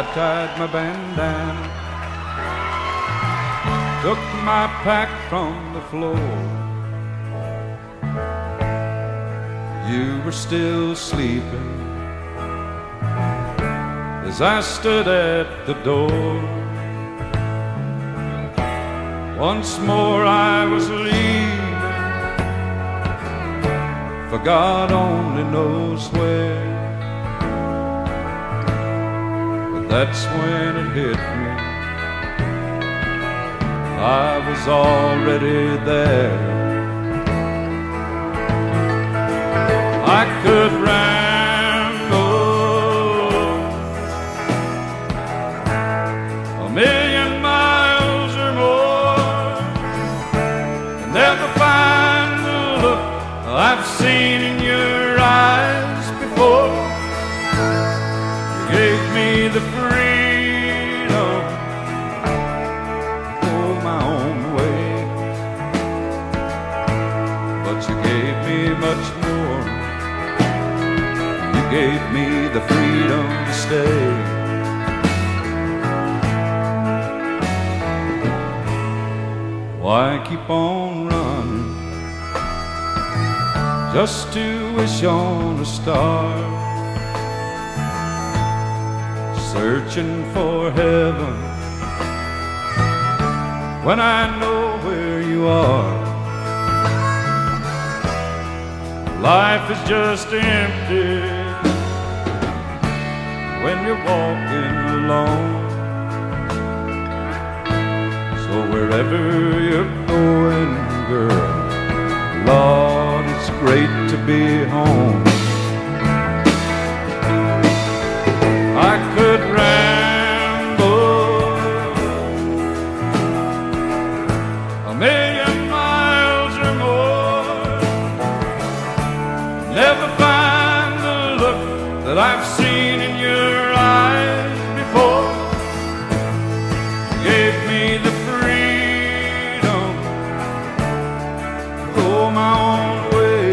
I tied my bandana, took my pack from the floor. You were still sleeping as I stood at the door. Once more I was leaving for God only knows where. That's when it hit me. I was already there. I could ramble a million miles or more and never find the look I've seen in your the freedom to go my own way, but you gave me much more. You gave me the freedom to stay. Why keep on running just to wish on a star? Searching for heaven when I know where you are. Life is just empty when you're walking alone. So wherever you're going, girl, Lord, it's great to be home. Never find the look that I've seen in your eyes before. You Gave me the freedom to go my own way,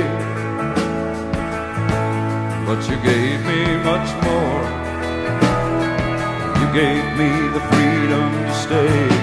but you gave me much more. You gave me the freedom to stay.